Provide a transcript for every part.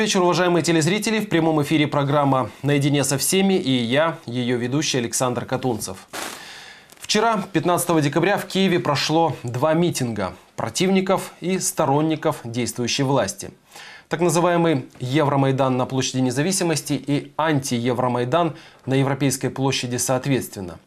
Вечер, уважаемые телезрители. В прямом эфире программа «Наедине со всеми» и я, ее ведущий Александр Катунцев. Вчера, 15 декабря, в Киеве прошло два митинга противников и сторонников действующей власти. Так называемый Евромайдан на площади независимости и анти-Евромайдан на Европейской площади соответственно.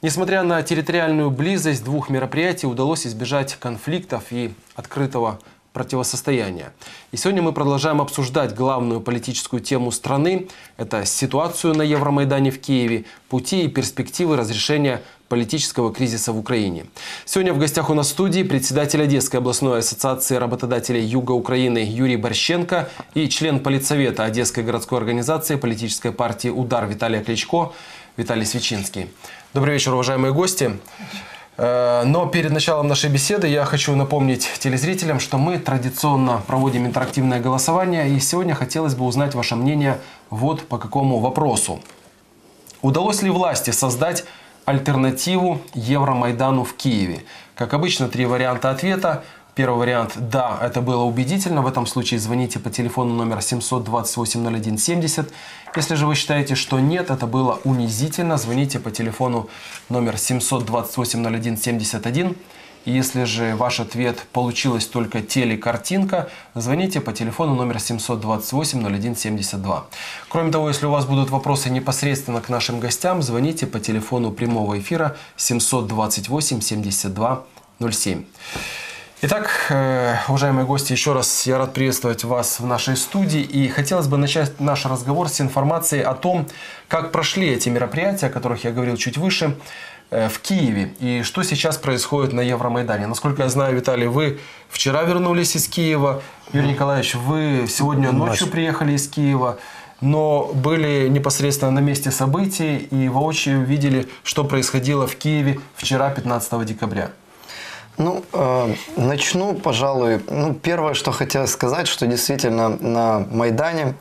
Несмотря на территориальную близость двух мероприятий, удалось избежать конфликтов и открытого противостояния. И сегодня мы продолжаем обсуждать главную политическую тему страны. Это ситуацию на Евромайдане в Киеве, пути и перспективы разрешения политического кризиса в Украине. Сегодня в гостях у нас в студии председатель Одесской областной ассоциации работодателей Юга Украины Юрий Борщенко и член политсовета Одесской городской организации политической партии «Удар» Виталия Кличко Виталий Свечинский. Добрый вечер, уважаемые гости. Э, но перед началом нашей беседы я хочу напомнить телезрителям, что мы традиционно проводим интерактивное голосование, и сегодня хотелось бы узнать ваше мнение вот по какому вопросу. Удалось ли власти создать альтернативу Евромайдану в Киеве? Как обычно, три варианта ответа. Первый вариант – да, это было убедительно. В этом случае звоните по телефону номер 728-01-70. Если же вы считаете, что нет, это было унизительно, звоните по телефону номер 728-01-71. И если же ваш ответ получилась только телекартинка, звоните по телефону номер 728-01-72. Кроме того, если у вас будут вопросы непосредственно к нашим гостям, звоните по телефону прямого эфира 728-72-07. Итак, э, уважаемые гости, еще раз я рад приветствовать вас в нашей студии. И хотелось бы начать наш разговор с информацией о том, как прошли эти мероприятия, о которых я говорил чуть выше, э, в Киеве. И что сейчас происходит на Евромайдане. Насколько я знаю, Виталий, вы вчера вернулись из Киева. Юрий Николаевич, вы сегодня ночью приехали из Киева но были непосредственно на месте событий и воочию видели, что происходило в Киеве вчера, 15 декабря. Ну, э, начну, пожалуй. Ну, первое, что хотелось сказать, что действительно на Майдане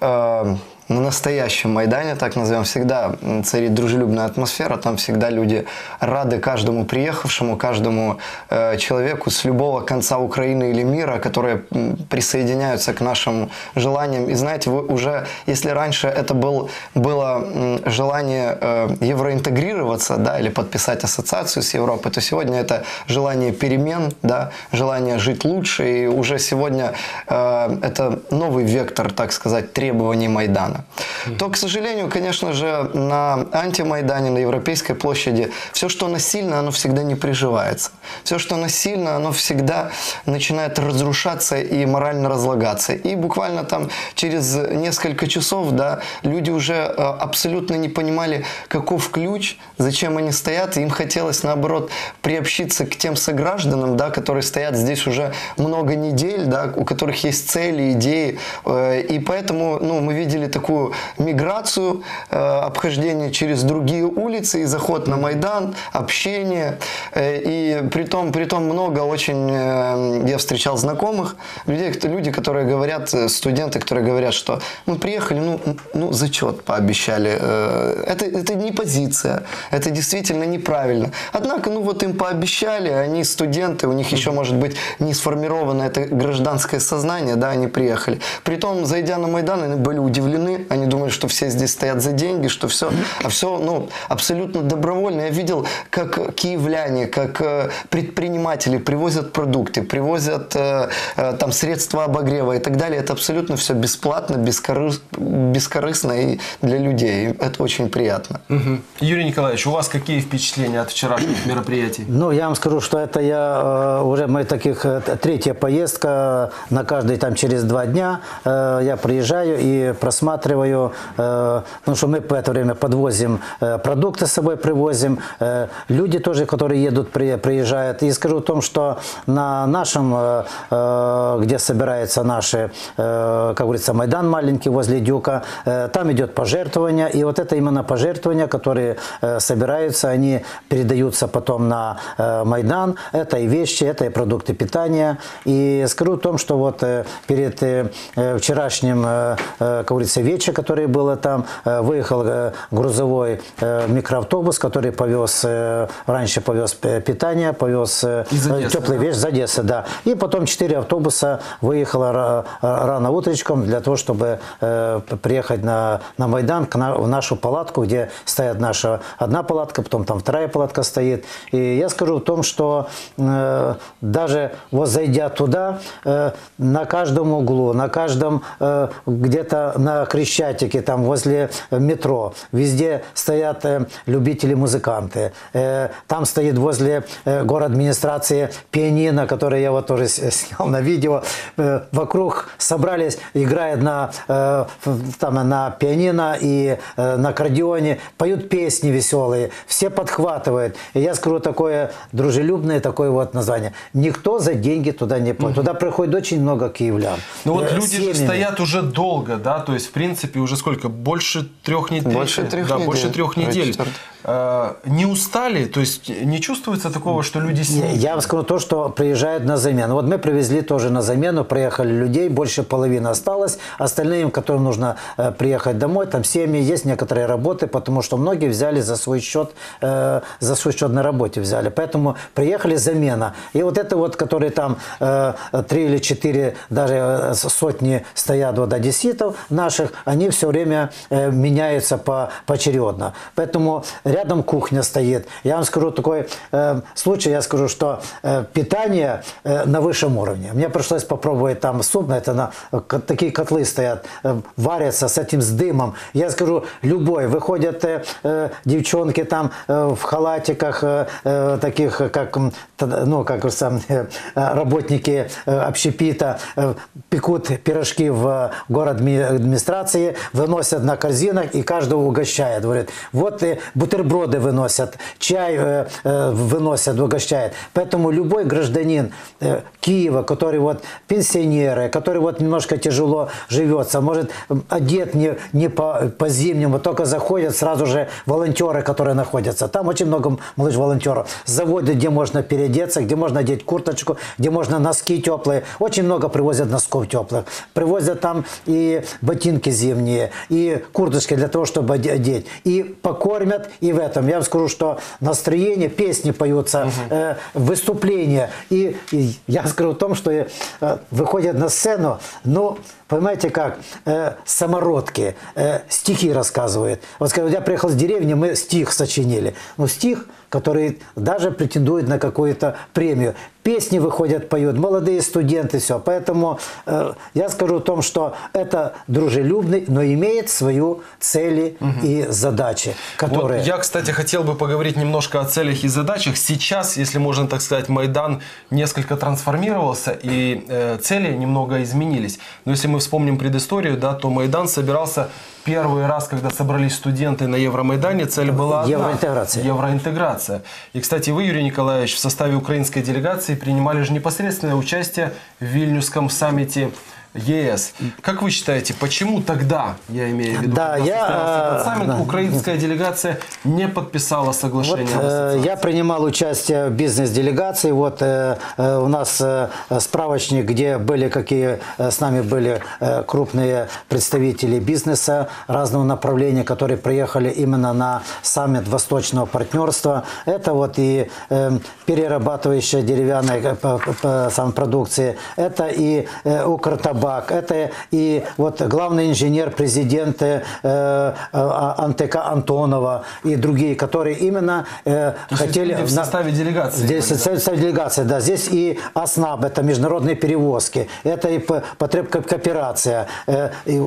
э, на настоящем Майдане, так назовем, всегда царит дружелюбная атмосфера, там всегда люди рады каждому приехавшему, каждому э, человеку с любого конца Украины или мира, которые присоединяются к нашим желаниям. И знаете, вы уже, если раньше это был, было желание э, евроинтегрироваться, да, или подписать ассоциацию с Европой, то сегодня это желание перемен, да, желание жить лучше, и уже сегодня э, это новый вектор, так сказать, требований Майдана то, к сожалению, конечно же, на антимайдане, на Европейской площади, все, что насильно, оно всегда не приживается. Все, что насильно, оно всегда начинает разрушаться и морально разлагаться. И буквально там через несколько часов, да, люди уже э, абсолютно не понимали, каков ключ, зачем они стоят, им хотелось, наоборот, приобщиться к тем согражданам, да, которые стоят здесь уже много недель, да, у которых есть цели, идеи, э, и поэтому, ну, мы видели такую такую миграцию, э, обхождение через другие улицы и заход на Майдан, общение. Э, и при том, при том много очень, э, я встречал знакомых людей, люди, которые говорят, студенты, которые говорят, что мы приехали, ну, ну зачет пообещали. Это, это не позиция, это действительно неправильно. Однако, ну вот им пообещали, они студенты, у них еще может быть не сформировано это гражданское сознание, да, они приехали. Притом, зайдя на Майдан, они были удивлены, они думали, что все здесь стоят за деньги, что все, а все, ну, абсолютно добровольно. Я видел, как киевляне, как э, предприниматели привозят продукты, привозят э, э, там средства обогрева и так далее. Это абсолютно все бесплатно, бескорыс, бескорыстно и для людей. Это очень приятно. Угу. Юрий Николаевич, у вас какие впечатления от вчерашних мероприятий? Ну, я вам скажу, что это я уже мы таких третья поездка на каждый там через два дня я приезжаю и просматриваю рассматриваю, э, потому что мы в это время подвозим э, продукты с собой, привозим. Э, люди тоже, которые едут, приезжают. И скажу о том, что на нашем, где собираются наши, как говорится, Майдан маленький возле Дюка, там идет пожертвование. И вот это именно пожертвования, которые собираются, они передаются потом на Майдан. Это и вещи, это и продукты питания. И скажу о том, что вот перед вчерашним, как говорится, вече, которое было там, э, выехал э, грузовой э, микроавтобус, который повез, раньше повез питание, повез теплые да? вещи из Одессы, да. И потом четыре автобуса выехало ра- рано утречком для того, чтобы приехать на, на Майдан, к на- в нашу палатку, где стоит наша одна палатка, потом там вторая палатка стоит. И я скажу в том, что э, даже вот зайдя туда, э, на каждом углу, на каждом э, где-то на Крещатике, там возле метро, везде стоят э, любители-музыканты. Э, там стоит возле э, город администрации пианино, которое я вот тоже снял на видео. Э, вокруг собрались, играют на, э, там, на пианино и э, на аккордеоне, поют песни веселые, все подхватывают. И я скажу такое дружелюбное такое вот название. Никто за деньги туда не поет. Туда приходит очень много киевлян. Ну вот Э, люди семьями. стоят уже долго, да, то есть в принципе уже сколько? Больше трех недель. Больше трех да, недель. больше трех недель. Э, Не устали? То есть не чувствуется такого, что люди сидят? я вам скажу то, что приезжают на замену. Вот мы привезли тоже на замену, приехали людей, больше половины осталось. Остальным, которым нужно э, приехать домой, там семьи, есть некоторые работы, потому что многие взяли за свой счет, э, за свой счет на работе взяли. Поэтому приехали замена. И вот это вот, которые там э, три или четыре, даже сотни стоят вот одесситов наших, они все время э, меняются по, поочередно. Поэтому рядом кухня стоит. Я вам скажу такой э, случай, я скажу, что э, питание э, на высшем уровне. Мне пришлось попробовать там суп, на это на, к- такие котлы стоят, э, варятся с этим, с дымом. Я скажу, любой, выходят э, э, девчонки там э, в халатиках, э, э, таких, э, как, ну, как сам, э, работники э, общепита, э, пекут пирожки в город ми- администрации, выносят на корзинах и каждого угощает. Говорят, вот э, бутерброды выносят, чай э, э, выносят, угощают. Поэтому любой гражданин э, Киева, который вот пенсионеры, который вот немножко тяжело живется, может одет не, не по, по зимнему, только заходят сразу же волонтеры, которые находятся. Там очень много молодых волонтеров. Заводы, где можно переодеться, где можно одеть курточку, где можно носки теплые. Очень много привозят носков теплых. Привозят там и ботинки зимние, и курточки для того, чтобы оде- одеть. И покормят, и в этом. Я вам скажу, что настроение, песни поются, э, выступления. И, и я скажу в том, что э, выходят на сцену, ну, понимаете как, э, самородки, э, стихи рассказывают. Вот когда я приехал с деревни, мы стих сочинили. Ну, стих, который даже претендует на какую-то премию. Песни выходят, поют, молодые студенты, все. Поэтому э, я скажу о том, что это дружелюбный, но имеет свою цели и задачи, которые... Вот я, кстати, хотел бы поговорить немножко о целях и задачах. Сейчас, если можно так сказать, Майдан несколько трансформировался и э, цели немного изменились. Но если мы вспомним предысторию, да, то Майдан собирался первый раз, когда собрались студенты на Евромайдане, цель была одна. Евроинтеграция. Евроинтеграция. И, кстати, вы, Юрий Николаевич, в составе украинской делегации принимали же непосредственное участие в Вильнюсском саммите ЕС. Как вы считаете, почему тогда, я имею в виду, Да, я, э, саммит, да. украинская делегация не подписала Вот, соглашение об э, я принимал участие в бизнес-делегации. Вот э, э, у нас э, справочник, где были какие э, с нами были э, крупные представители бизнеса разного направления, которые приехали именно на саммит Восточного партнерства. Это вот и э, перерабатывающая деревянная э, продукции, это и э, Укртабак, это и вот главный инженер президента э, э, НТК Антонова и другие, которые именно э, хотели... в составе делегации Здесь были, да? состав делегации, да. Здесь и ОСНАБ, это международные перевозки, это и п- потребка кооперация, э, и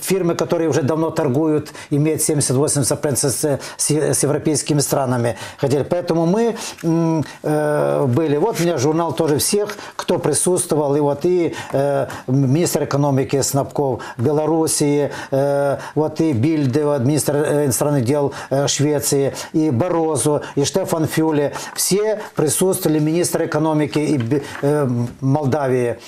фирмы, которые уже давно торгуют, имеют 70-80% с, с, с европейскими странами. Хотели. Поэтому мы э, были. Вот у меня журнал тоже всех, кто присутствовал. И вот и э, министр экономики Снабков Белоруссии, э, вот и Бильде, вот, министр иностранных дел Швеции, и Борозу, и Штефан Фюле. Все присутствовали, министр экономики и Молдавии,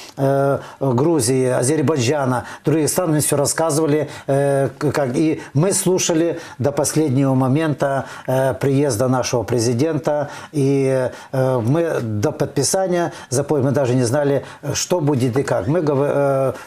Грузии, Азербайджана, других стран, они все рассказывали. как, и мы слушали до последнего момента приезда нашего президента. И мы до подписания, запомним, мы даже не знали, что будет и как. Мы э,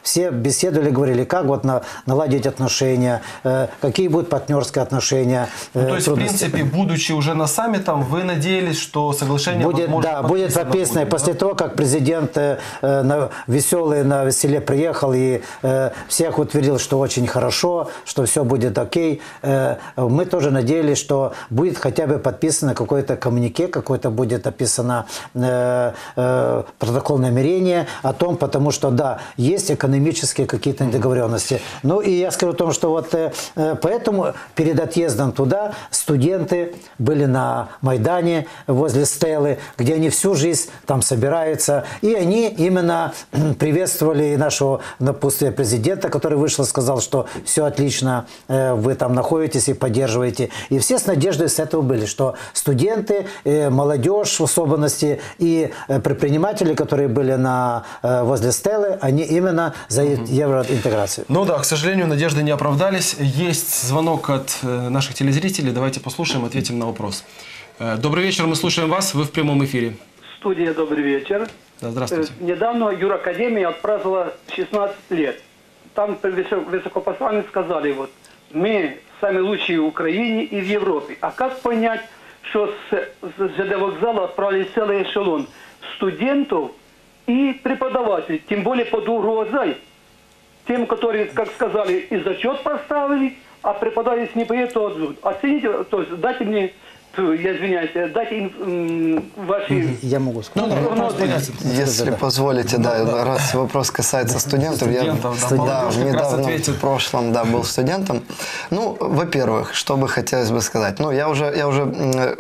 все беседовали, говорили, как вот на, наладить отношения, э, какие будут партнерские отношения. Э, ну, то есть, в принципе, будучи уже на саммитом, вы надеялись, что соглашение будет, Да, будет подписано. После да? того, как президент э, на, веселый на веселе приехал и э, всех утвердил, что очень хорошо, что все будет окей, э, мы тоже надеялись, что будет хотя бы подписано какое-то коммунике, какое-то будет описано э, э, протокол намерения о том, потому что, да, есть экономические какие-то недоговоренности. Ну и я скажу о том, что вот э, э поэтому перед отъездом туда студенты были на Майдане возле Стелы, где они всю жизнь там собираются, и они именно приветствовали нашего напутствия президента, который вышел и сказал, что все отлично, э, вы там находитесь и поддерживаете. И все с надеждой с этого были, что студенты, молодежь в особенности и предприниматели, которые были на, возле Стелы, они именно за евроинтеграцию. Ну да, к сожалению, надежды не оправдались. Есть звонок от наших телезрителей. Давайте послушаем, ответим на вопрос. Добрый вечер, мы слушаем вас, вы в прямом эфире. Студия, добрый вечер. Да, здравствуйте. Недавно Юракадемия отпраздновала 16 лет там высокопосланцы сказали, вот, мы самые лучшие в Украине и в Европе. А как понять, что с, с ЖД вокзала отправили целый эшелон студентов и преподавателей, тем более под угрозой тем, которые, как сказали, и зачет поставили, а преподаватель не поедет, то. Оцените, то есть дайте мне я извиняюсь, дайте им ваши... Я могу сказать. Ну, ну, Если позволите, да, да, раз вопрос касается студентов, я да, недавно в прошлом да, был студентом. Ну, во-первых, что бы хотелось бы сказать. Ну, я уже, я уже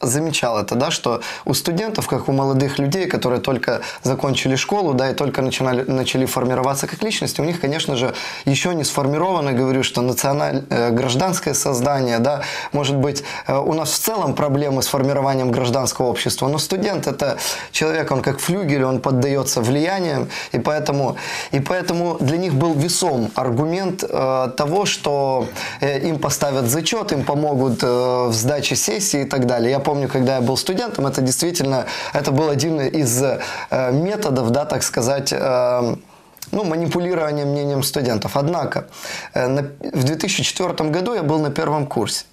замечал это, да, что у студентов, как у молодых людей, которые только закончили школу, да, и только начинали, начали формироваться как личности, у них, конечно же, еще не сформировано, говорю, что националь, э, гражданское создание, да, может быть, э, у нас в целом проблемы с формированием гражданского общества, но студент это человек, он как флюгель, он поддается влияниям, и поэтому, и поэтому для них был весом аргумент э, того, что э, им поставят зачет, им помогут э, в сдаче сессии и так далее. Я помню, когда я был студентом, это действительно, это был один из э, методов, да, так сказать, э, ну, манипулирования мнением студентов. Однако, э, в 2004 году я был на первом курсе.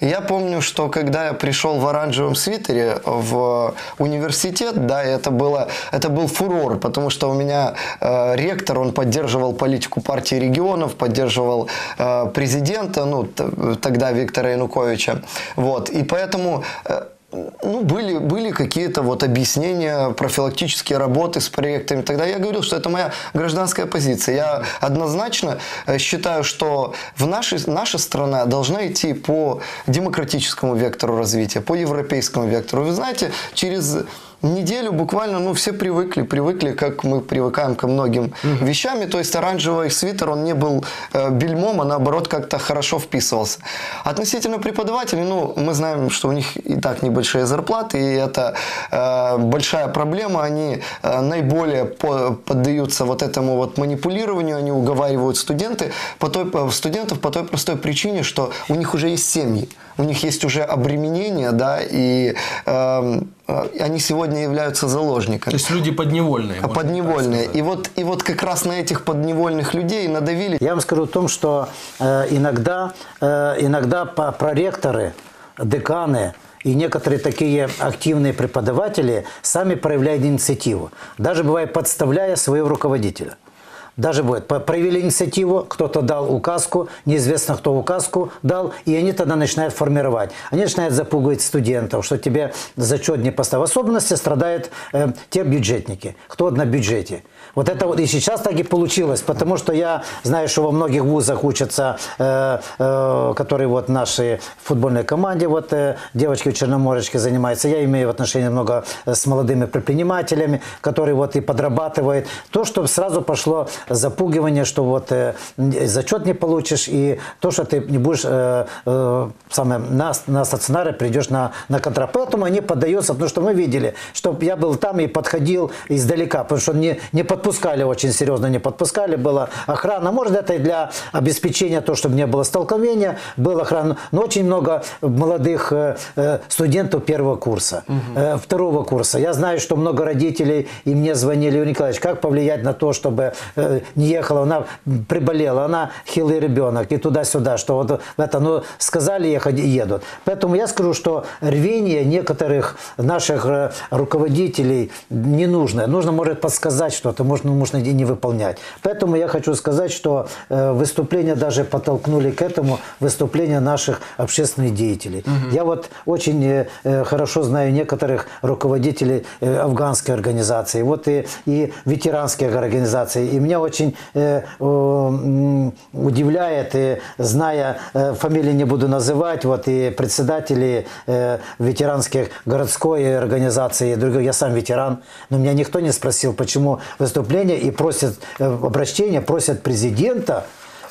И я помню, что когда я пришел в оранжевом свитере в университет, да, это, было, это был фурор, потому что у меня э, ректор, он поддерживал политику партии регионов, поддерживал э, президента, ну, тогда Виктора Януковича. Вот. И поэтому э, ну, были, были какие-то вот объяснения, профилактические работы с проектами. Тогда я говорил, что это моя гражданская позиция. Я однозначно э, считаю, что в нашей, наша страна должна идти по демократическому вектору развития, по европейскому вектору. Вы знаете, через неделю буквально, ну, все привыкли, привыкли, как мы привыкаем ко многим угу. вещам. И, то есть оранжевый свитер, он не был э, бельмом, а наоборот как-то хорошо вписывался. Относительно преподавателей, ну, мы знаем, что у них и так небольшие зарплаты, и это э, большая проблема. Они э, наиболее по, поддаются вот этому вот манипулированию, они уговаривают студенты по той, студентов по той простой причине, что у них уже есть семьи, у них есть уже обременение, да, и э, Э, они сегодня являются заложниками. То есть люди подневольные. Подневольные. И вот, и вот как раз на этих подневольных людей надавили. Я вам скажу о том, что э, иногда, э, иногда проректоры, деканы, и некоторые такие активные преподаватели сами проявляют инициативу, даже бывает подставляя своего руководителя. Даже будет. Проявили инициативу, кто-то дал указку, неизвестно кто указку дал, и они тогда начинают формировать. Они начинают запугивать студентов, что тебе зачет не поставил. В особенности страдают э, те бюджетники, кто на бюджете. Вот это вот и сейчас так и получилось, потому что я знаю, что во многих вузах учатся, э, э, которые вот наши в футбольной команде, вот э, девочки в Черноморечке занимаются. Я имею отношение много с молодыми предпринимателями, которые вот и подрабатывают. То, что сразу пошло запугивание, что вот э, зачет не получишь, и то, что ты не будешь э, э, самое, на, на стационаре придешь на, на контракт. Поэтому они поддаются, потому что мы видели, что я был там и подходил издалека, потому что не, не подпускали очень серьезно, не подпускали, была охрана. Может, это и для обеспечения то, чтобы не было столкновения, была охрана. Но очень много молодых э, э, студентов первого курса, э, второго курса. Я знаю, что много родителей и мне звонили, Юрий Николаевич, как повлиять на то, чтобы не ехала, она приболела, она хилый ребенок и туда-сюда, что вот это, ну, сказали ехать и едут. Поэтому я скажу, что рвение некоторых наших руководителей не нужно. Нужно, может, подсказать что-то, можно, можно и не выполнять. Поэтому я хочу сказать, что э, выступления даже подтолкнули к этому выступления наших общественных деятелей. Угу. Я вот очень э, э, хорошо знаю некоторых руководителей афганской организации, вот и, и ветеранских организаций. И меня очень удивляет, и, зная, фамилии не буду называть, вот и председатели ветеранских городской организации, и других, я сам ветеран, но меня никто не спросил, почему выступление и просят э, обращения, просят президента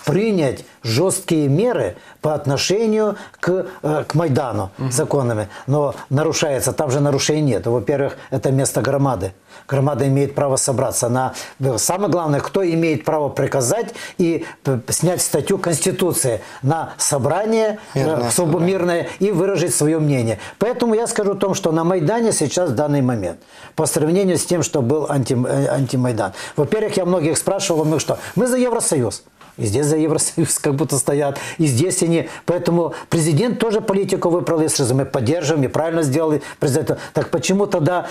принять жесткие меры по отношению к, э, к Майдану угу. законами. Но нарушается, там же нарушений нет. Во-первых, это место громады. Громада имеет право собраться. На... Самое главное, кто имеет право приказать и снять статью Конституции на собрание э, мирное, собрание. мирное и выразить свое мнение. Поэтому я скажу о том, что на Майдане сейчас в данный момент, по сравнению с тем, что был анти, э, антимайдан. Во-первых, я многих спрашивал, мы что? Мы за Евросоюз. И здесь за Евросоюз как будто стоят. И здесь они. Поэтому президент тоже политику выбрал, и сразу мы поддерживаем, и правильно сделали президент. Так почему тогда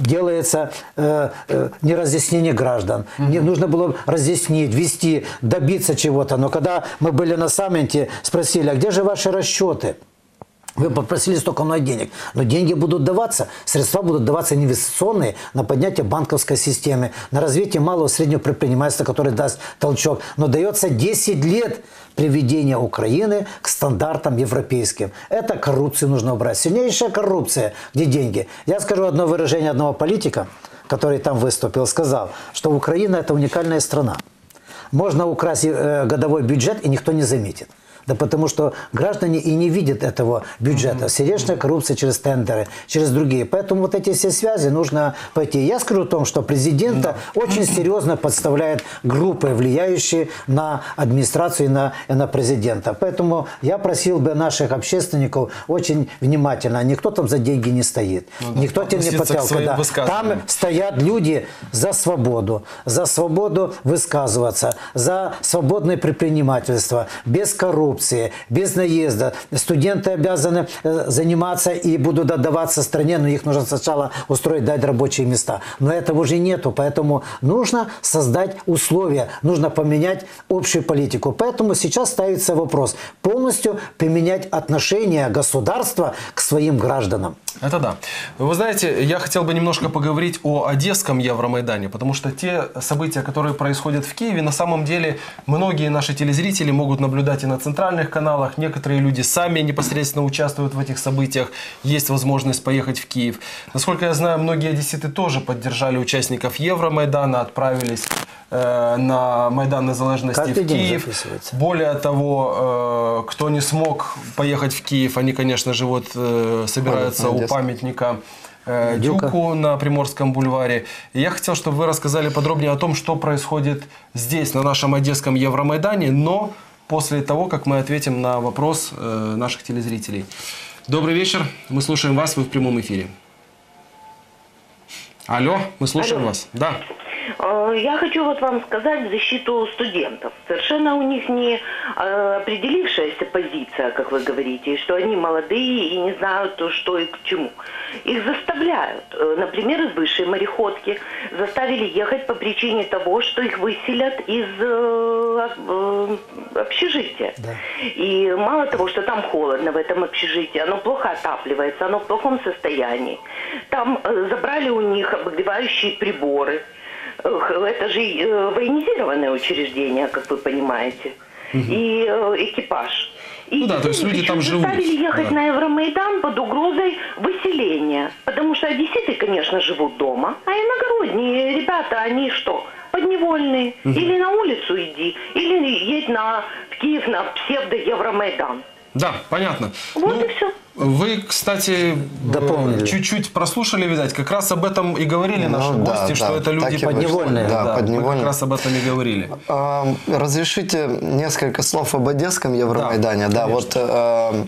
делается э, э, не разъяснение граждан? Mm-hmm. Не нужно было разъяснить, ввести, добиться чего-то. Но когда мы были на саммите, спросили, а где же ваши расчеты? Вы попросили столько много денег, но деньги будут даваться, средства будут даваться инвестиционные на поднятие банковской системы, на развитие малого и среднего предпринимательства, который даст толчок. Но дается 10 лет приведения Украины к стандартам европейским. Это коррупцию нужно убрать. Сильнейшая коррупция, где деньги. Я скажу одно выражение одного политика, который там выступил, сказал, что Украина это уникальная страна. Можно украсть э, годовой бюджет, и никто не заметит. Да потому что граждане и не видят этого бюджета. Сердечная коррупция через тендеры, через другие. Поэтому вот эти все связи нужно пойти. Я скажу о том, что президента очень серьезно подставляет группы, влияющие на администрацию и на, и на президента. Поэтому я просил бы наших общественников очень внимательно. Никто там за деньги не стоит. Ну, да, Никто тебе не подтял. Когда там стоят люди за свободу, за свободу высказываться, за свободное предпринимательство, без коррупции коррупции, без наезда. Студенты обязаны э, заниматься и будут отдаваться стране, но их нужно сначала устроить, дать рабочие места. Но этого уже нету, поэтому нужно создать условия, нужно поменять общую политику. Поэтому сейчас ставится вопрос полностью поменять отношение государства к своим гражданам. Это да. Вы знаете, я хотел бы немножко поговорить о Одесском Евромайдане, потому что те события, которые происходят в Киеве, на самом деле многие наши телезрители могут наблюдать и на центральных каналах, некоторые люди сами непосредственно участвуют в этих событиях, есть возможность поехать в Киев. Насколько я знаю, многие одесситы тоже поддержали участников Евромайдана, отправились э, на Майдан Незалежности в Киев. Более того, э, кто не смог поехать в Киев, они, конечно же, вот э, собираются у памятника э, Дюку на Приморском бульваре. И я хотел, чтобы вы рассказали подробнее о том, что происходит здесь, на нашем Одесском Евромайдане, но после того, как мы ответим на вопрос э, наших телезрителей. Добрый вечер, мы слушаем вас, вы в прямом эфире. Алло, мы слушаем Алло. вас. Да. Э, я хочу вот вам сказать в защиту студентов. Совершенно у них не э, определившаяся позиция, как вы говорите, что они молодые и не знают, что и к чему. Их заставляют. Э, например, из высшей мореходки заставили ехать по причине того, что их выселят из общежития. Да. И мало того, что там холодно в этом общежитии, оно плохо отапливается, оно в плохом состоянии. Там забрали у них обогревающие приборы – это же э, военизированное учреждение, как вы понимаете, угу. и э, экипаж. И ну да, то есть люди там живут. заставили ехать да. на Евромайдан под угрозой выселения. Потому что одесситы, конечно, живут дома, а иногородние ребята, они что, подневольные. Или на улицу иди, или едь на, в Киев на псевдо-Евромайдан. Да, понятно. Вот и всё. Вы, кстати, Дополнили. э, чуть-чуть прослушали, видать, как раз об этом и говорили Ну, наши да, гости, да, что это люди. Подневольные. Да, Да, мы подневольные. как раз об этом и говорили. А, Разрешите несколько слов об Одесском Евромайдане? Да, Да, вот э,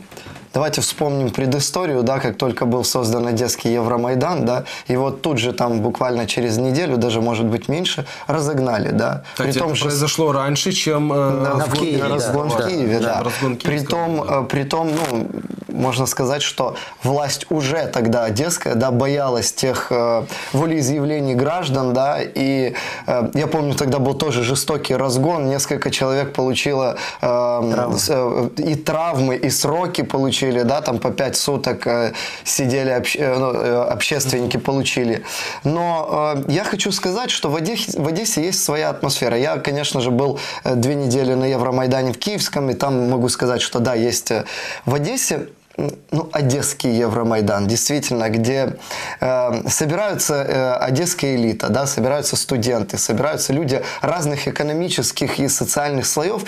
давайте вспомним предысторию, да, как только был создан Одесский Евромайдан, да, и вот тут же там буквально через неделю, даже может быть меньше, разогнали, да. Кстати, это произошло раньше, чем э, Да, разгон в Киеве, разгон в да, Киеве, да. разгон Киевского, Притом, да. э, притом, ну, можно сказать, что власть уже тогда одесская, да, боялась тех э, волеизъявлений граждан, да, и э, я помню, тогда был тоже жестокий разгон, несколько человек получило э, с- э, и травмы, и сроки получили, да, там по пять суток э, сидели, общ- э, ну, э, общественники получили. Но э, я хочу сказать, что в Одессе, в Одессе есть своя атмосфера. Я, конечно же, был э, две недели на Евромайдане в Киевском, и там могу сказать, что да, есть э, в Одессе ну, Одесский Евромайдан, действительно, где э, собираются э, одесская элита, да, собираются студенты, собираются люди разных экономических и социальных слоев,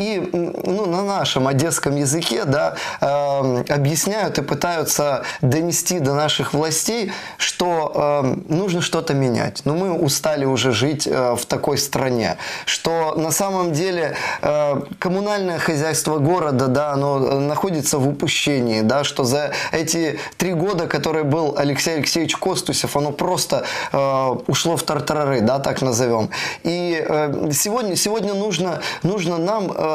и ну, на нашем одесском языке да, э, объясняют и пытаются донести до наших властей, что э, нужно что-то менять. Но мы устали уже жить э, в такой стране, что на самом деле э, коммунальное хозяйство города, да, оно э, находится в упущении, да, что за эти три года, которые был Алексей Алексеевич Костусев, оно просто э, ушло в тартарары, да, так назовем. И э, сегодня, сегодня нужно, нужно нам э,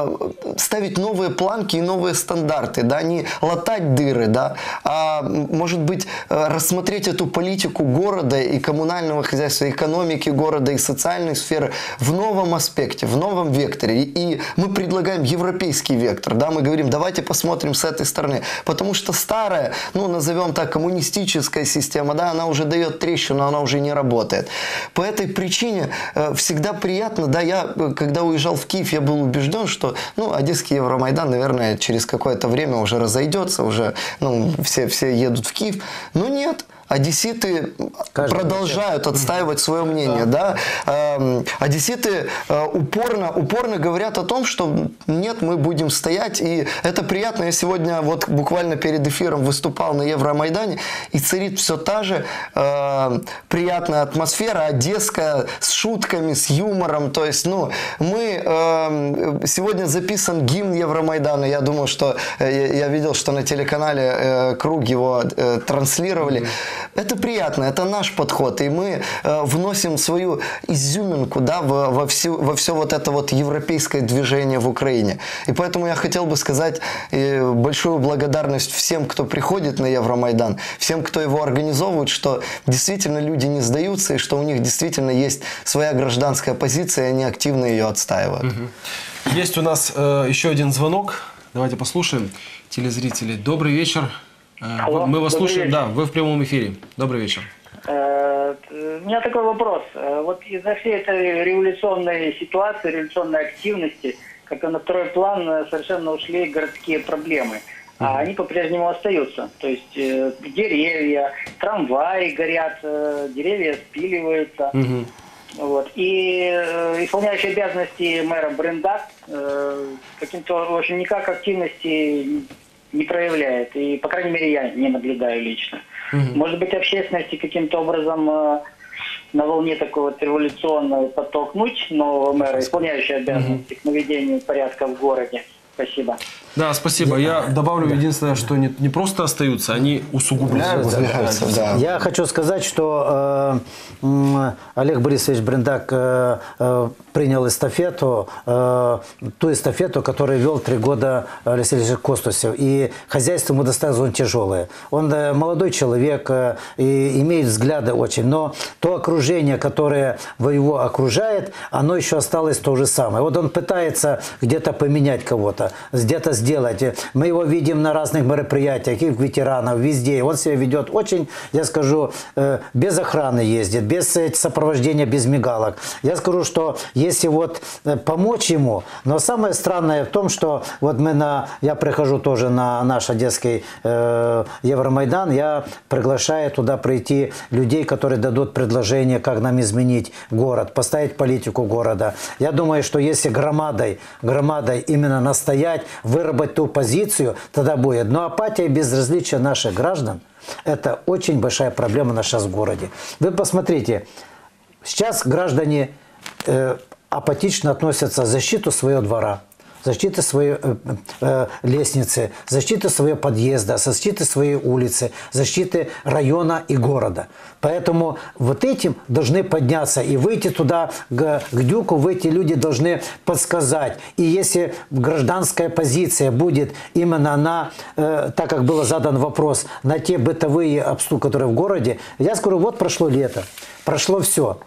ставить новые планки и новые стандарты, да, не латать дыры, да, а может быть э, рассмотреть эту политику города и коммунального хозяйства, экономики города и социальной сферы в новом аспекте, в новом векторе. И, мы предлагаем европейский вектор, да, мы говорим, давайте посмотрим с этой стороны, потому что старая, ну, назовем так, коммунистическая система, да, она уже дает трещину, она уже не работает. По этой причине э, всегда приятно, да, я, э, когда уезжал в Киев, я был убежден, что, ну, Одесский Евромайдан, наверное, через какое-то время уже разойдется, уже, ну, все, все едут в Киев, но нет, Одесситы Каждый продолжают отстаивать свое мнение, да. Эм, Одесситы э, упорно, упорно говорят о том, что нет, мы будем стоять, и это приятно. Я сегодня вот буквально перед эфиром выступал на Евромайдане, и царит все та же э, приятная атмосфера, одесская, с шутками, с юмором. То есть, ну, мы э, сегодня записан гимн Евромайдана. Я думал, что э, я видел, что на телеканале э, Круг его э, транслировали. Это приятно, это наш подход, и мы э, вносим свою изюминку, да, во, во, всю, во все вот это вот европейское движение в Украине. И поэтому я хотел бы сказать э, большую благодарность всем, кто приходит на Евромайдан, всем, кто его организовывает, что действительно люди не сдаются, и что у них действительно есть своя гражданская позиция, и они активно ее отстаивают. Есть у нас э, еще один звонок. Давайте послушаем. Телезрители, добрый вечер. Э, Алло, мы вас слушаем. вечер. Да, вы в прямом эфире. Добрый вечер. Э, У меня такой вопрос. Э, Вот из-за всей этой революционной ситуации, революционной активности, как на второй план совершенно ушли городские проблемы. А они по-прежнему остаются. То есть э, деревья, трамваи горят, э, деревья спиливаются. Вот. И э, исполняющий обязанности мэра Брендак э, каким-то, в общем, никак активности не проявляет. И, по крайней мере, я не наблюдаю лично. Может быть, общественности каким-то образом э, на волне такой вот революционной подтолкнуть нового мэра, исполняющего обязанности к наведению порядка в городе. Спасибо. Да, спасибо. Я добавлю единственное, что не, не просто остаются, они усугубляются. Усугубляются, да. Я хочу сказать, что э, Олег Борисович Брендак э, э, принял эстафету, э, ту эстафету, которую вел три года Алексей Алексеевич Костусев. И хозяйство ему досталось он тяжелое. Он э, молодой человек э, и имеет взгляды очень, но то окружение, которое его окружает, оно еще осталось то же самое. Вот он пытается где-то поменять кого-то, где-то сделать сделать. Мы его видим на разных мероприятиях, и ветеранов, везде. Он себя ведет очень, я скажу, э, без охраны ездит, без э, сопровождения, без мигалок. Я скажу, что если вот э, помочь ему, но самое странное в том, что вот мы на, я прихожу тоже на наш одесский э, Евромайдан, я приглашаю туда прийти людей, которые дадут предложение, как нам изменить город, поставить политику города. Я думаю, что если громадой, громадой именно настоять, выработать ту позицию, тогда будет. Но апатия и безразличие наших граждан – это очень большая проблема на сейчас в городе. Вы посмотрите, сейчас граждане э, апатично относятся к защиту своего двора – защиты своей э, э, лестницы, защиты своего подъезда, защиты своей улицы, защиты района и города. Поэтому вот этим должны подняться и выйти туда, к, к Дюку, выйти люди должны подсказать. И если гражданская позиция будет именно на, э, так как был задан вопрос, на те бытовые обсту, которые в городе, я скажу, вот прошло лето, прошло все.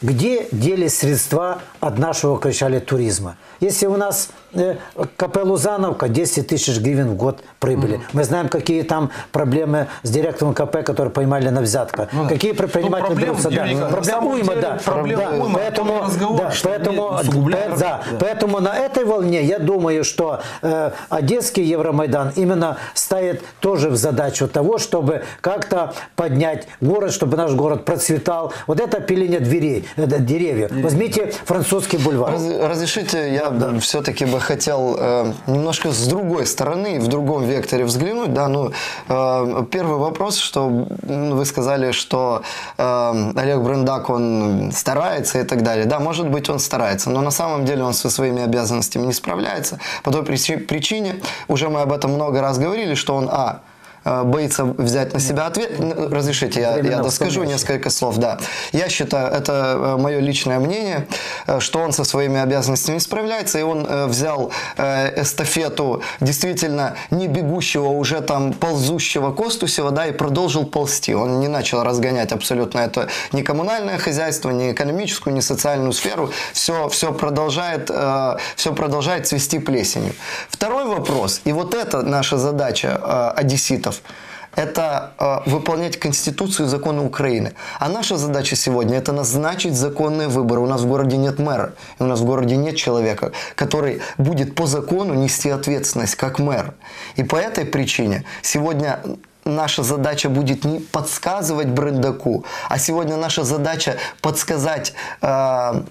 Где делись средства от нашего, кричали, туризма? Если у нас э, КП Лузановка 10 тысяч гривен в год прибыли. Mm-hmm. Мы знаем, какие там проблемы с директором КП, который поймали на взятка. Ну, какие предприниматели ну, берутся. Да, проблем уйма, да. Проблема да. Уйма, поэтому, разговор, да, поэтому, по, да, да. поэтому на этой волне я думаю, что э, Одесский Евромайдан именно ставит тоже в задачу того, чтобы как-то поднять город, чтобы наш город процветал. Вот это пиление дверей, э, деревьев. Возьмите французский бульвар. Раз, разрешите, я да. все-таки бы хотел э, немножко с другой стороны, в другом векторе взглянуть. Да, ну, э, первый вопрос, что вы сказали, что э, Олег Брендак, он старается и так далее. Да, может быть, он старается, но на самом деле он со своими обязанностями не справляется. По той причине, уже мы об этом много раз говорили, что он, а, боится взять на себя ответ. Разрешите, я, я доскажу несколько слов. Да. Я считаю, это э, мое личное мнение, э, что он со своими обязанностями справляется, и он взял эстафету действительно не бегущего, уже там ползущего Костусева, да, и продолжил ползти. Он не начал разгонять абсолютно это ни коммунальное хозяйство, ни экономическую, ни социальную сферу. Все, все, продолжает, все продолжает цвести плесенью. Второй вопрос, и вот это наша задача одесситов, это э, выполнять Конституцию и законы Украины. А наша задача сегодня – это назначить законные выборы. У нас в городе нет мэра, и у нас в городе нет человека, который будет по закону нести ответственность как мэр. И по этой причине сегодня наша задача будет не подсказывать Брендаку, а сегодня наша задача подсказать э,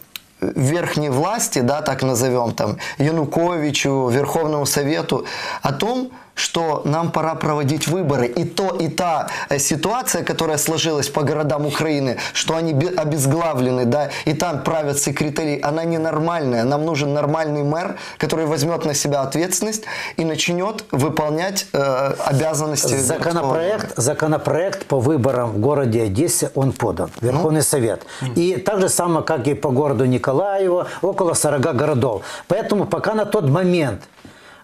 верхней власти, да, так назовем, там, Януковичу, Верховному Совету, о том, что нам пора проводить выборы. И то, и та э, ситуация, которая сложилась по городам Украины, что они обезглавлены, да, и там правят секретари, она ненормальная. Нам нужен нормальный мэр, который возьмет на себя ответственность и начнет выполнять э, обязанности. Законопроект, законопроект по выборам в городе Одессе, он подан. Верховный ну? Совет. И так же самое, как и по городу Николаева, около 40 городов. Поэтому пока на тот момент,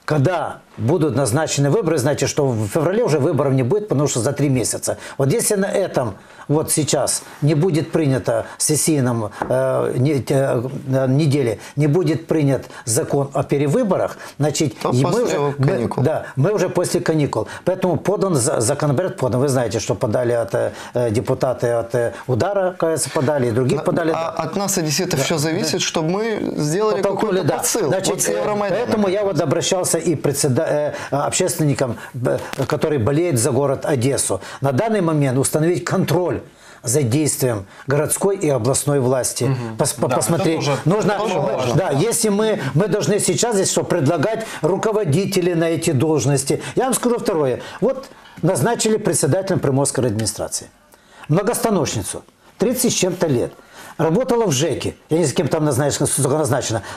когда будут назначены выборы, знаете, что в феврале уже выборов не будет, потому что за три месяца. Вот если на этом вот сейчас не будет принято в сессийном э, не, э, неделе, не будет принят закон о перевыборах, значит, и мы уже. Мы, да, мы уже после каникул. Поэтому подан законопроект, подан. Вы знаете, что подали от э, депутаты от э, удара, кажется, подали, и других на, подали. А от нас, одесситов, да, все зависит, да. чтобы мы сделали какой-то да. подсыл. Значит, вот поэтому я вот обращался и председатель э, общественникам, которые болеют за город Одессу. На данный момент установить контроль за действием городской и областной власти. Угу. Пос да, посмотреть. Тоже, Нужно, тоже важно. Да, если мы, мы должны сейчас здесь что, предлагать руководителей на эти должности. Я вам скажу второе. Вот назначили председателем Приморской администрации. Многостаночницу. 30 с чем-то лет работала в ЖЭКе, я не с кем там назначено,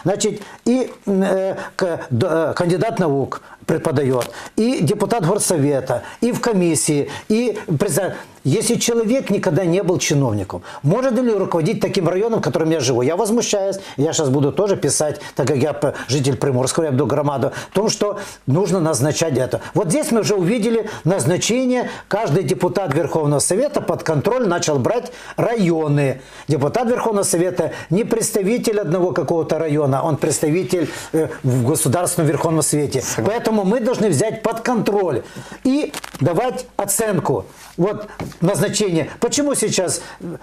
значит, и э, к, э, кандидат наук преподает, и депутат горсовета, и в комиссии, и президент. Если человек никогда не был чиновником, может ли руководить таким районом, в котором я живу? Я возмущаюсь, я сейчас буду тоже писать, так как я житель Приморского, я буду громаду, о том, что нужно назначать это. Вот здесь мы уже увидели назначение, каждый депутат Верховного Совета под контроль начал брать районы. Депутат Верховного Совета не представитель одного какого-то района, он представитель э, в Государственном Верховном Совете. Поэтому мы должны взять под контроль и давать оценку. Вот назначение. Почему сейчас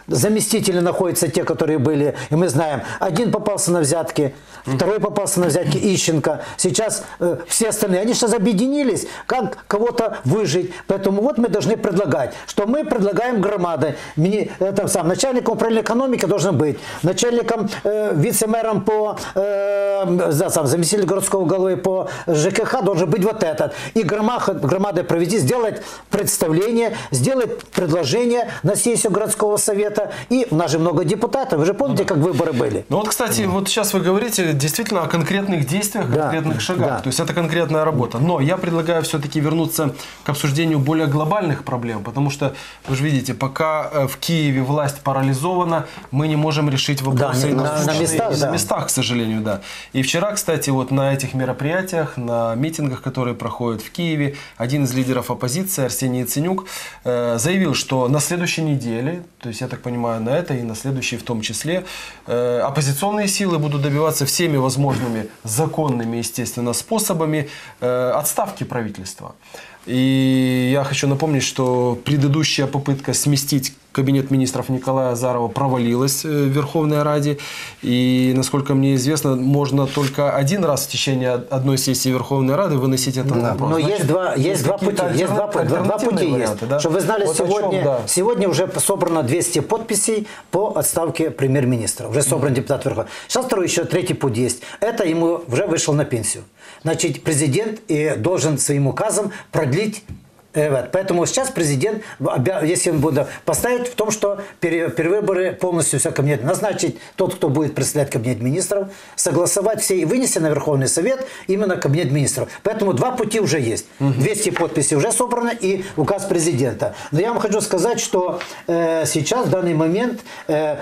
заместители находятся те, которые были, и мы знаем, один попался на взятки, второй попался на взятки Ищенко. Сейчас э, все остальные, они сейчас объединились, как кого-то выжить. Поэтому вот мы должны предлагать, что мы предлагаем громады. Мини, э, там, сам, начальником управления экономики должен быть, начальником, э, вице-мэром по, э, за, сам, заместитель городского головы по ЖКХ должен быть вот этот. И громада, громады провести, сделать представление, сделать предложение на сессию городского совета. И у нас же много депутатов. Вы же помните, как выборы были? Ну вот, кстати, вот сейчас вы говорите действительно о конкретных действиях, Да, конкретных шагах. да. То есть это конкретная работа. Но я предлагаю все-таки вернуться к обсуждению более глобальных проблем, потому что, вы же видите, пока э, в Киеве власть парализована, мы не можем решить вопросы Да, на- на местах, и на да. местах, к сожалению, да. И вчера, кстати, вот на этих мероприятиях, на митингах, которые проходят в Киеве, один из лидеров оппозиции, Арсений Яценюк, э, заявил, что на следующей неделе, то есть, я так понимаю, на этой и на следующей в том числе, э, оппозиционные силы будут добиваться всеми возможными законными, естественно, способами э, отставки правительства. И я хочу напомнить, что предыдущая попытка сместить кабинет министров Николая Азарова провалилась э, в Верховной Раде. И, насколько мне известно, можно только один раз в течение одной сессии Верховной Рады выносить этот вопрос. Но Значит, есть два, есть два пути. Есть два, два, пути варианты, есть. да? Чтобы вы знали, Вот о чем, сегодня, да. сегодня уже собрано 200 подписей по отставке премьер-министра. Уже собран депутат Верховного. Сейчас второй, еще третий путь есть. Это ему уже вышел на пенсию. Значит, президент и должен своим указом продлить э, вот. Поэтому сейчас президент, если он будет поставить в том, что пере- перевыборы полностью все кабинет, назначить тот, кто будет представлять кабинет министров, согласовать все и вынести на Верховный Совет именно кабинет министров. Поэтому два пути уже есть. 200 подписей уже собрано и указ президента. Но я вам хочу сказать, что э, сейчас в данный момент э,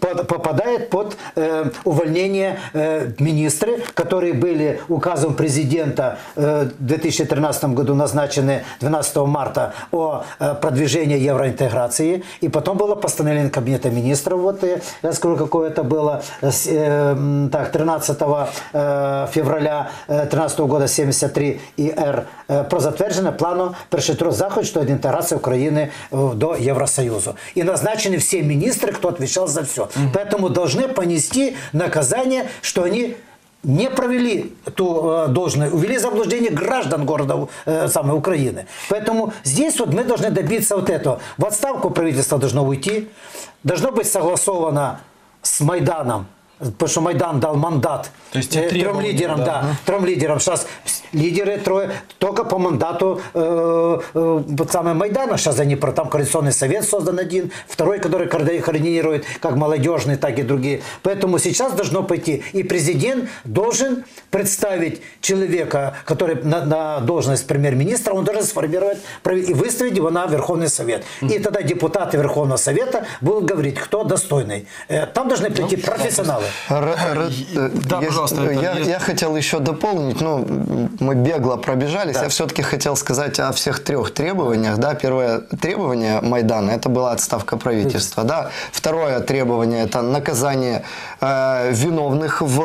под- попадает под э, увольнение э, министры, которые были указом президента э, в 2013 году назначены 12 марта о э, продвижении евроинтеграции. И потом было постановление Кабинета министров, вот э, я скажу, какое это было, э, с- э, м, так, 13 э, февраля 2013 года 73 ІР е, про затвердження плану перших заходів щодо інтеграції України е, до Євросоюзу. И назначены все министры, кто отвечал за все. Поэтому должны понести наказание, что они не провели ту э, должное, увели заблуждение граждан города э, самой Украины. Поэтому здесь вот мы должны добиться вот этого. В отставку правительство должно уйти, должно быть согласовано с Майданом, потому что Майдан дал мандат То есть э, трем лидерам, да. да, трем лидерам. Сейчас лидеры трое только по мандату э, э, вот самого Майдана. Сейчас они про там коалиционный совет создан один, второй, который коорди- координирует как молодежный, так и другие. Поэтому сейчас должно пойти. И президент должен представить человека, который на, на должность премьер-министра, он должен сформировать и выставить его на Верховный Совет. И тогда депутаты Верховного Совета будут говорить, кто достойный. Э, Там должны прийти профессионалы. Э, Да, пожалуйста, это я, хотел еще дополнить, ну, мы бегло пробежались, я все-таки хотел сказать о всех трех требованиях, да, первое требование Майдана, это была отставка правительства, да, второе требование, это наказание э, виновных в,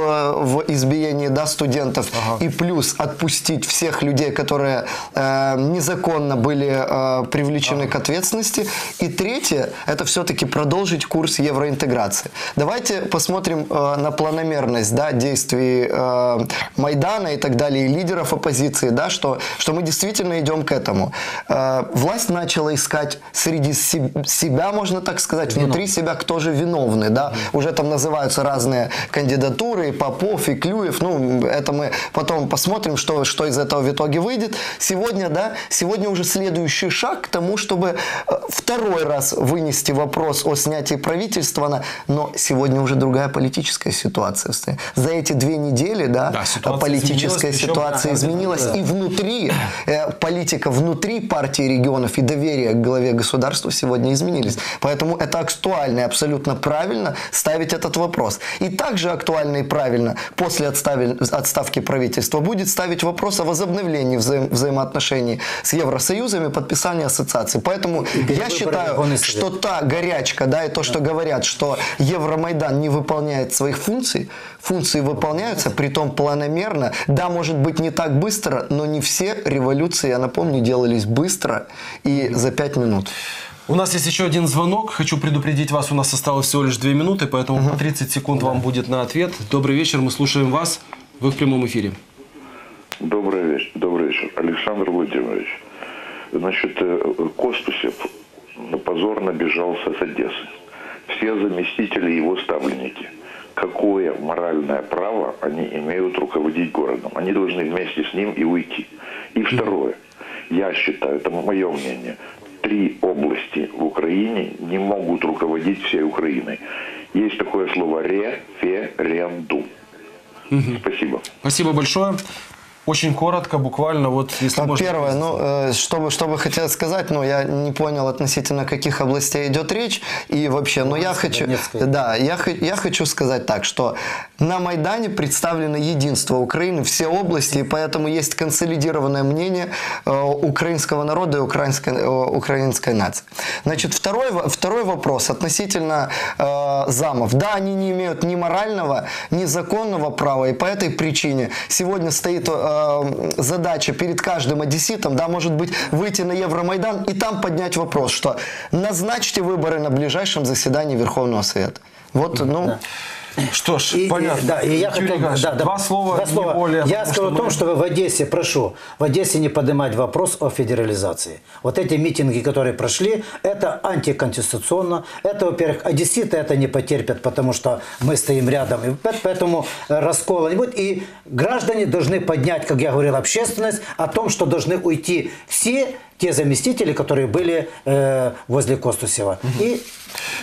в избиении, да, студентов, и плюс отпустить всех людей, которые э, незаконно были э, привлечены к ответственности, и третье, это все-таки продолжить курс евроинтеграции. Давайте посмотрим э, на планомерность да, действий э, Майдана и так далее, и лидеров оппозиции, да, что, что мы действительно идем к этому. Э, власть начала искать среди се- себя, можно так сказать, внутри себя, кто же виновный. Да? Уже там называются разные кандидатуры, и Попов, и Клюев. Ну, это мы потом посмотрим, что, что из этого в итоге выйдет. Сегодня, да, сегодня уже следующий шаг к тому, чтобы э, второй раз вынести вопрос о снятии правительства, но сегодня уже другая политическая ситуация. в стране. За эти две недели, да, Да, ситуация политическая изменилась, причем ситуация ситуация изменилась и внутри, э, политика внутри партии регионов и доверие к главе государства сегодня изменились. Поэтому это актуально и абсолютно правильно ставить этот вопрос. И также актуально и правильно после отстави- отставки правительства будет ставить вопрос о возобновлении взаим- взаимоотношений с Евросоюзом и подписании ассоциации. Поэтому я перевыборы считаю, что та горячка, да, и то, что говорят, что Евромайдан не выполняет своих функций, функции выполняются, притом планомерно. Да, может быть, не так быстро, но не все революции, я напомню, делались быстро и за пять минут. У нас есть еще один звонок. Хочу предупредить вас, у нас осталось всего лишь две минуты, поэтому по 30 секунд вам будет на ответ. Добрый вечер, мы слушаем вас. Вы в прямом эфире. Добрый вечер, добрый вечер. Александр Владимирович, значит, э, Костусев позорно бежался с Одессы. Все заместители его ставленники. Какое моральное право они имеют руководить городом? Они должны вместе с ним и уйти. И второе. Я считаю, это мое мнение, три области в Украине не могут руководить всей Украиной. Есть такое слово референдум. Спасибо. Спасибо большое. Очень коротко, буквально, вот если можно. Первое, ну, э, что, бы- что бы хотел сказать, ну, я не понял относительно каких областей идет речь, и вообще, но я хочу, Донецкая. да, я, я хочу сказать так, что на Майдане представлено единство Украины, все области, и поэтому есть консолидированное мнение э, украинского народа и украинской, э, украинской нации. Значит, второй, второй вопрос относительно э, замов. Да, они не имеют ни морального, ни законного права, и по этой причине сегодня стоит э, задача перед каждым одесситом, да, может быть, выйти на Евромайдан и там поднять вопрос, что назначьте выборы на ближайшем заседании Верховного Совета. Вот, ну, Что ж, И- и- понятно. да, и я хотел, Николаевич, да, да, два слова, два не слова. более. Я скажу о том, мы- что в Одессе, прошу, в Одессе не поднимать вопрос о федерализации. Вот эти митинги, которые прошли, это антиконституционно. Это, во-первых, одесситы это не потерпят, потому что мы стоим рядом. И поэтому э, раскола не будет. И граждане должны поднять, как я говорил, общественность о том, что должны уйти все те заместители, которые были э, возле Костусева. И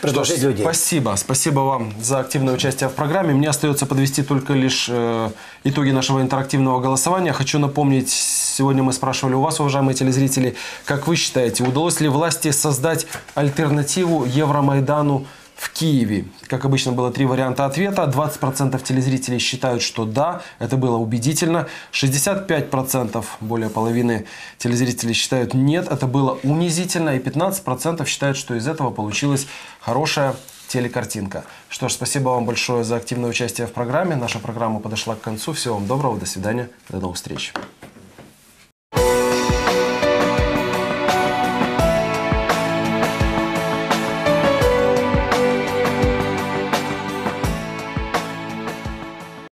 предложить Что ж, людей. Спасибо. Спасибо вам за активное участие в программе. Мне остается подвести только лишь э, итоги нашего интерактивного голосования. Хочу напомнить, сегодня мы спрашивали у вас, уважаемые телезрители, как вы считаете, удалось ли власти создать альтернативу Евромайдану в Киеве? Как обычно, было три варианта ответа. 20% телезрителей считают, что да, это было убедительно. 65%, более половины телезрителей считают нет, это было унизительно. И 15% считают, что из этого получилась хорошая телекартинка. Что ж, спасибо вам большое за активное участие в программе. Наша программа подошла к концу. Всего вам доброго, до свидания, до новых встреч.